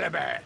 Caliber.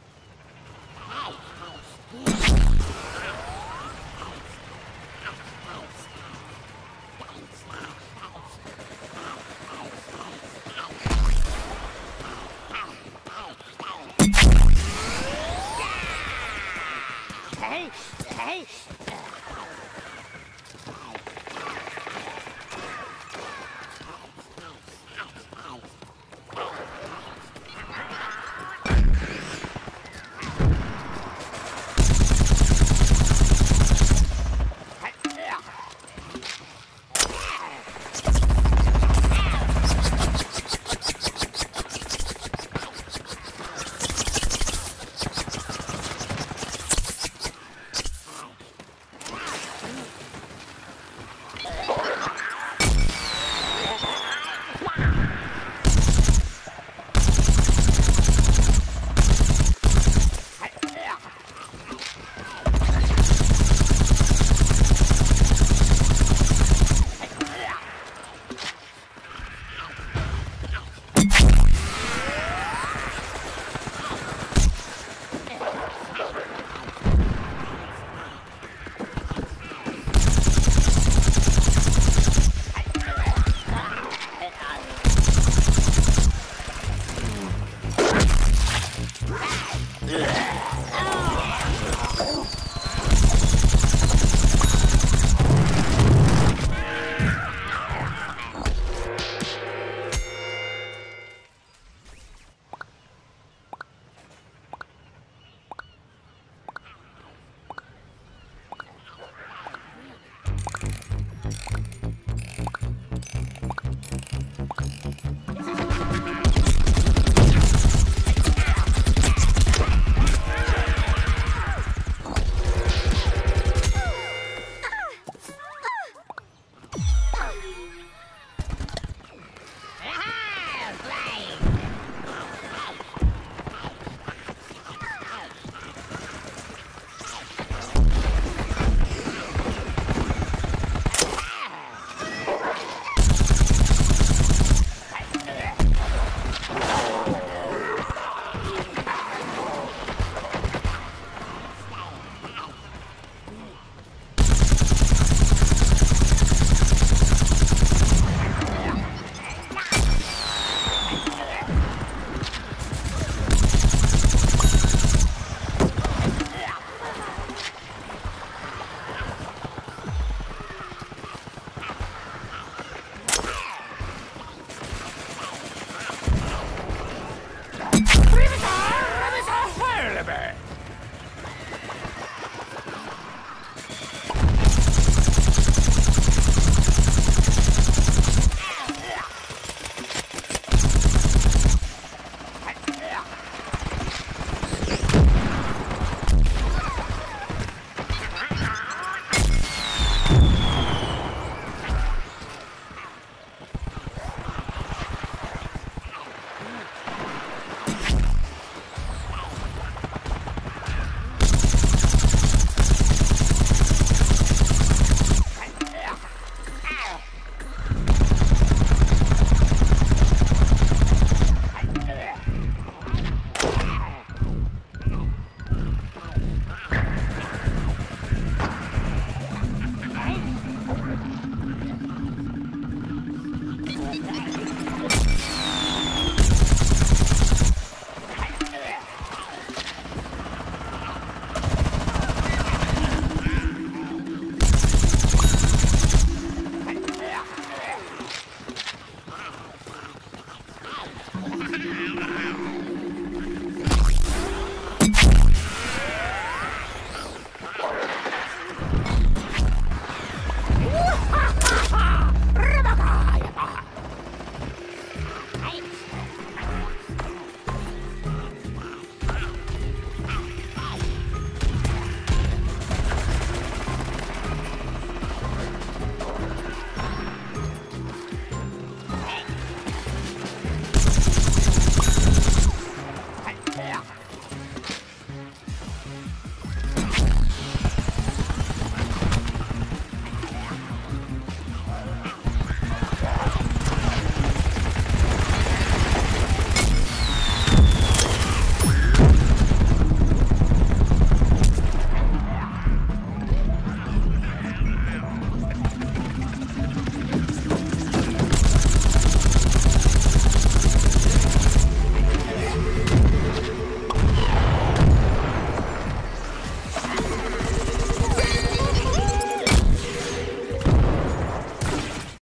Yeah, é